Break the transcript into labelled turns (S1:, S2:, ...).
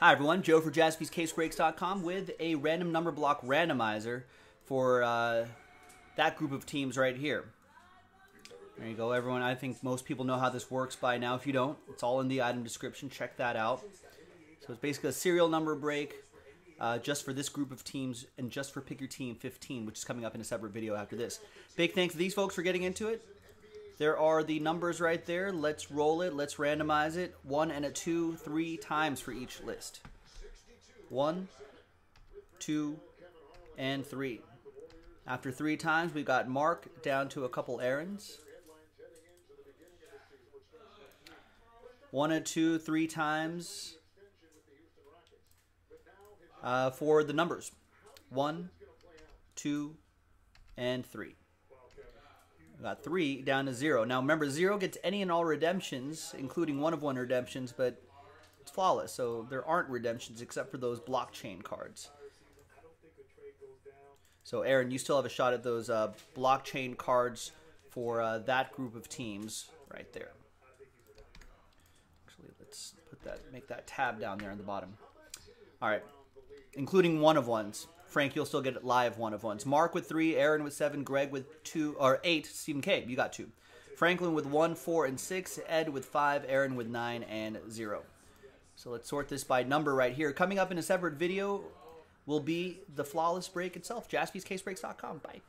S1: Hi everyone, Joe for jaspyscasebreaks.com with a random number block randomizer for uh, that group of teams right here. There you go, everyone. I think most people know how this works by now. If you don't, it's all in the item description. Check that out. So it's basically a serial number break uh, just for this group of teams and just for Pick Your Team 15, which is coming up in a separate video after this. Big thanks to these folks for getting into it. There are the numbers right there. Let's roll it. Let's randomize it. One and a two, three times for each list. One, two, and three. After three times, we've got Mark down to a couple Aarons. One and two, three times uh, for the numbers. One, two, and three. Got three down to zero. Now remember, zero gets any and all redemptions, including one of one redemptions, but it's flawless. So there aren't redemptions except for those blockchain cards. So Aaron, you still have a shot at those uh, blockchain cards for uh, that group of teams right there. Actually, let's put that, make that tab down there on the bottom. All right, including one of ones. Frank, you'll still get it live one of ones. Mark with three, Aaron with seven, Greg with two or eight, Stephen K. You got two. Franklin with one, four, and six, Ed with five, Aaron with nine and zero. So let's sort this by number right here. Coming up in a separate video will be the flawless break itself. JaspysCaseBreaks.com. Bye.